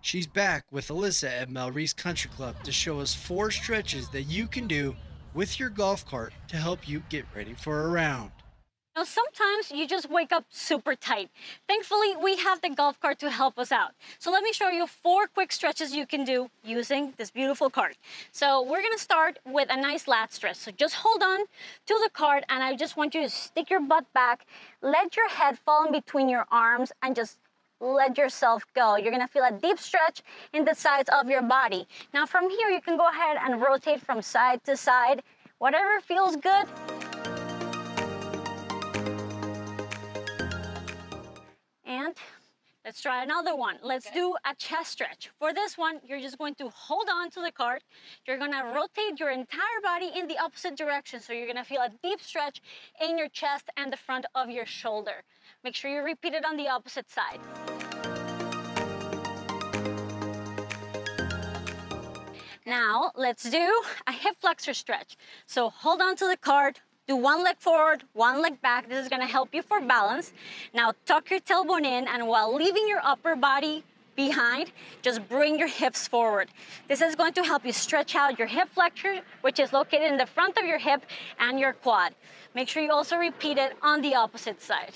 She's back with Alissa at Melreese Country Club to show us four stretches that you can do with your golf cart to help you get ready for a round. Now, sometimes you just wake up super tight. Thankfully, we have the golf cart to help us out. So let me show you four quick stretches you can do using this beautiful cart. So we're gonna start with a nice lat stretch. So just hold on to the cart and I just want you to stick your butt back, let your head fall in between your arms and just let yourself go. You're gonna feel a deep stretch in the sides of your body. Now from here, you can go ahead and rotate from side to side, whatever feels good. Let's try another one. Let's okay. do a chest stretch. For this one, you're just going to hold on to the cart. You're gonna uh-huh. rotate your entire body in the opposite direction. So you're gonna feel a deep stretch in your chest and the front of your shoulder. Make sure you repeat it on the opposite side. Now, let's do a hip flexor stretch. So hold on to the cart, do one leg forward, one leg back. This is gonna help you for balance. Now tuck your tailbone in and while leaving your upper body behind, just bring your hips forward. This is going to help you stretch out your hip flexor, which is located in the front of your hip and your quad. Make sure you also repeat it on the opposite side.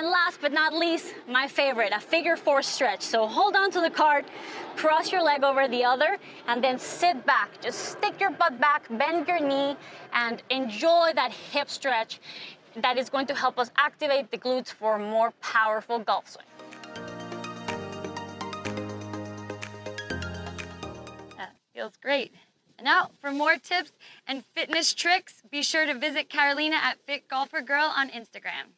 And last but not least, my favorite, a figure four stretch. So hold on to the cart, cross your leg over the other, and then sit back. Just stick your butt back, bend your knee, and enjoy that hip stretch that is going to help us activate the glutes for a more powerful golf swing. That feels great. And now, for more tips and fitness tricks, be sure to visit Carolina at Fit Golfer Girl on Instagram.